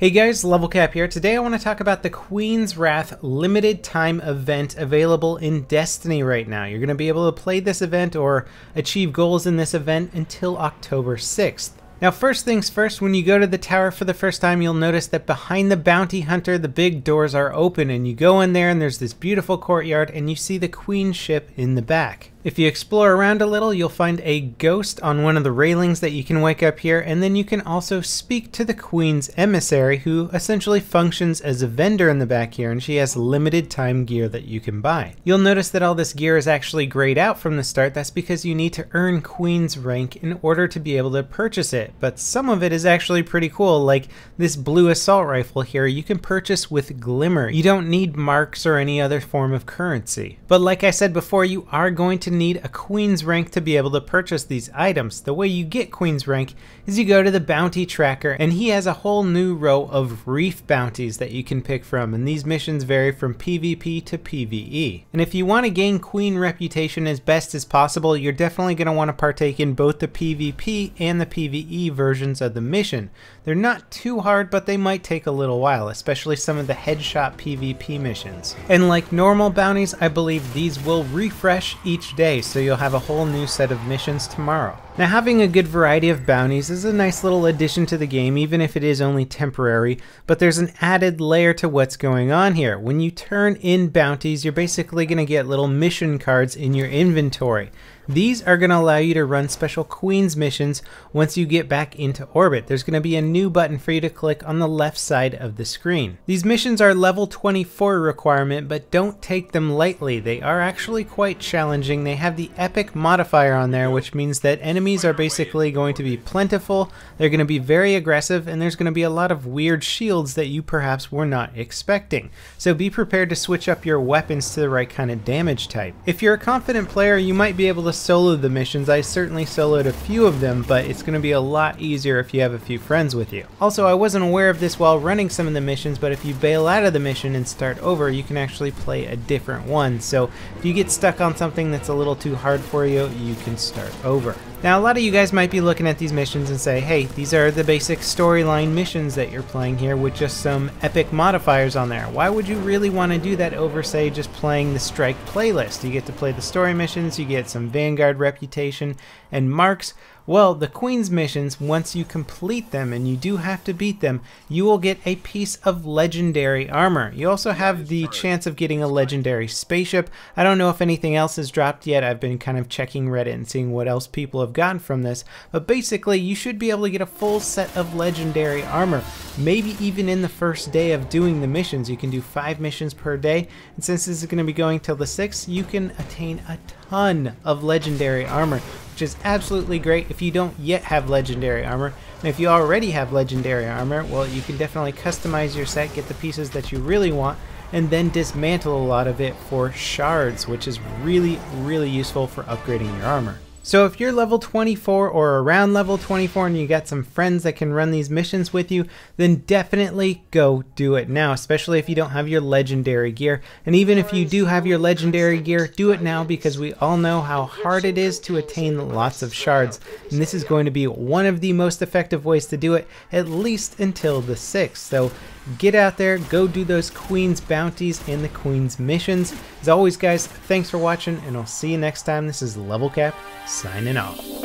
Hey guys, Level Cap here. Today I want to talk about the Queen's Wrath limited time event available in Destiny right now. You're going to be able to play this event or achieve goals in this event until October 6th. Now first things first, when you go to the tower for the first time, you'll notice that behind the bounty hunter, the big doors are open and you go in there and there's this beautiful courtyard and you see the queen ship in the back. If you explore around a little, you'll find a ghost on one of the railings that you can wake up here, and then you can also speak to the Queen's emissary, who essentially functions as a vendor in the back here, and she has limited time gear that you can buy. You'll notice that all this gear is actually grayed out from the start. That's because you need to earn Queen's rank in order to be able to purchase it, but some of it is actually pretty cool, like this blue assault rifle here you can purchase with Glimmer. You don't need marks or any other form of currency. But like I said before, you are going to need a Queen's rank to be able to purchase these items. The way you get Queen's rank is you go to the bounty tracker and he has a whole new row of reef bounties that you can pick from and these missions vary from PvP to PvE. And if you want to gain Queen reputation as best as possible, you're definitely going to want to partake in both the PvP and the PvE versions of the mission. They're not too hard, but they might take a little while, especially some of the headshot PvP missions. And like normal bounties, I believe these will refresh each so you'll have a whole new set of missions tomorrow. Now having a good variety of bounties is a nice little addition to the game even if it is only temporary, but there's an added layer to what's going on here. When you turn in bounties, you're basically going to get little mission cards in your inventory. These are going to allow you to run special Queen's missions once you get back into orbit. There's going to be a new button for you to click on the left side of the screen. These missions are level 24 requirement, but don't take them lightly. They are actually quite challenging. They have the epic modifier on there, which means that enemies are basically going to be plentiful, they're going to be very aggressive, and there's going to be a lot of weird shields that you perhaps were not expecting. So be prepared to switch up your weapons to the right kind of damage type. If you're a confident player, you might be able to solo the missions. I certainly soloed a few of them, but it's going to be a lot easier if you have a few friends with you. Also, I wasn't aware of this while running some of the missions, but if you bail out of the mission and start over, you can actually play a different one. So if you get stuck on something that's a little too hard for you, you can start over. Now, a lot of you guys might be looking at these missions and say, hey, these are the basic storyline missions that you're playing here with just some epic modifiers on there. Why would you really want to do that over, say, just playing the Strike playlist? You get to play the story missions, you get some Vanguard reputation and marks. Well, the Queen's missions, once you complete them, and you do have to beat them, you will get a piece of legendary armor. You also have the chance of getting a legendary spaceship. I don't know if anything else has dropped yet. I've been kind of checking Reddit and seeing what else people have gotten from this. But basically, you should be able to get a full set of legendary armor. Maybe even in the first day of doing the missions. You can do five missions per day. And since this is going to be going till the 6th, you can attain a ton of legendary armor which is absolutely great if you don't yet have legendary armor. And if you already have legendary armor, well, you can definitely customize your set, get the pieces that you really want, and then dismantle a lot of it for shards, which is really, really useful for upgrading your armor. So if you're level 24 or around level 24 and you got some friends that can run these missions with you, then definitely go do it now, especially if you don't have your legendary gear. And even if you do have your legendary gear, do it now because we all know how hard it is to attain lots of shards. And this is going to be one of the most effective ways to do it, at least until the 6th. So get out there, go do those Queen's bounties and the Queen's missions. As always, guys, thanks for watching, and I'll see you next time. This is Level Cap signing off.